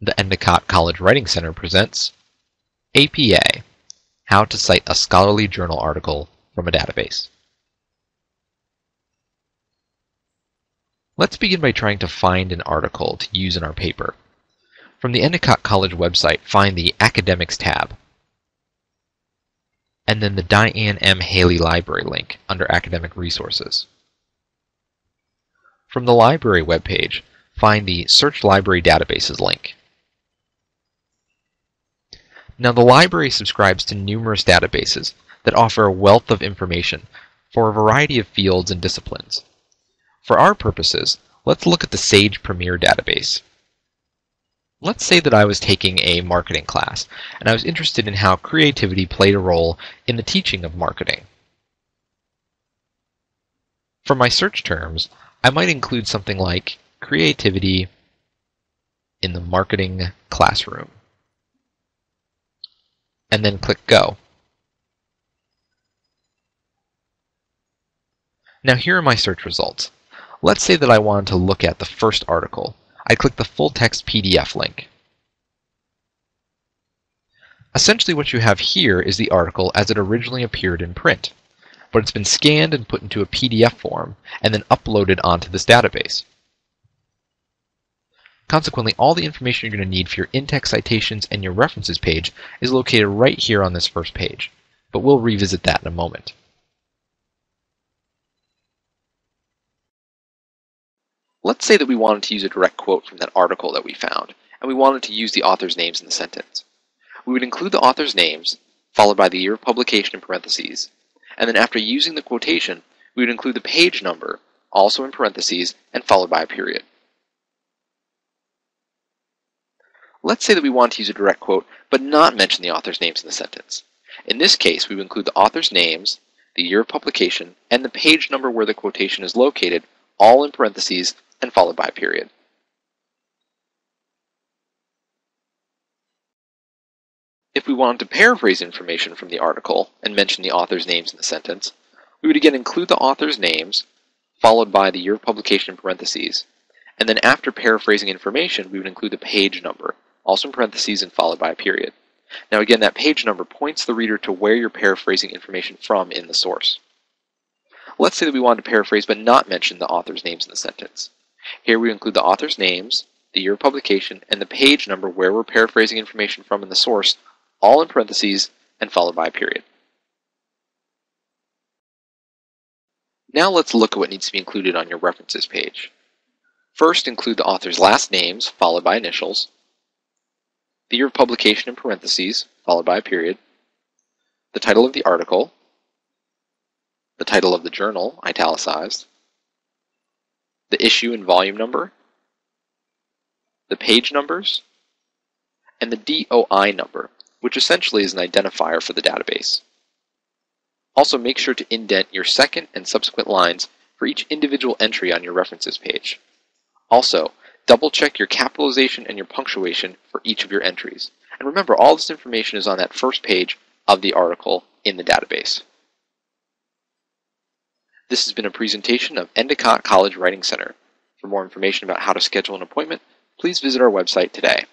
The Endicott College Writing Center presents APA How to Cite a Scholarly Journal Article from a Database. Let's begin by trying to find an article to use in our paper. From the Endicott College website, find the Academics tab, and then the Diane M. Halle Library link under Academic Resources. From the library webpage, find the Search Library Databases link. Now the library subscribes to numerous databases that offer a wealth of information for a variety of fields and disciplines. For our purposes, let's look at the Sage Premier database. Let's say that I was taking a marketing class and I was interested in how creativity played a role in the teaching of marketing. For my search terms, I might include something like creativity in the marketing classroom. And then click Go. Now here are my search results. Let's say that I wanted to look at the first article. I click the full text PDF link. Essentially what you have here is the article as it originally appeared in print, but it's been scanned and put into a PDF form and then uploaded onto this database. Consequently, all the information you're going to need for your in-text citations and your references page is located right here on this first page, but we'll revisit that in a moment. Let's say that we wanted to use a direct quote from that article that we found, and we wanted to use the author's names in the sentence. We would include the author's names, followed by the year of publication in parentheses, and then after using the quotation, we would include the page number, also in parentheses, and followed by a period. Let's say that we want to use a direct quote, but not mention the author's names in the sentence. In this case, we would include the author's names, the year of publication, and the page number where the quotation is located, all in parentheses, and followed by a period. If we wanted to paraphrase information from the article and mention the author's names in the sentence, we would again include the author's names, followed by the year of publication in parentheses, and then after paraphrasing information, we would include the page number, also in parentheses and followed by a period. Now again, that page number points the reader to where you're paraphrasing information from in the source. Let's say that we wanted to paraphrase but not mention the author's names in the sentence. Here we include the author's names, the year of publication, and the page number where we're paraphrasing information from in the source, all in parentheses and followed by a period. Now let's look at what needs to be included on your references page. First, include the author's last names, followed by initials, the year of publication in parentheses, followed by a period, the title of the article, the title of the journal, italicized, the issue and volume number, the page numbers, and the DOI number, which essentially is an identifier for the database. Also make sure to indent your second and subsequent lines for each individual entry on your references page. Also, double check your capitalization and your punctuation for each of your entries. And remember, all this information is on that first page of the article in the database. This has been a presentation of Endicott College Writing Center. For more information about how to schedule an appointment, please visit our website today.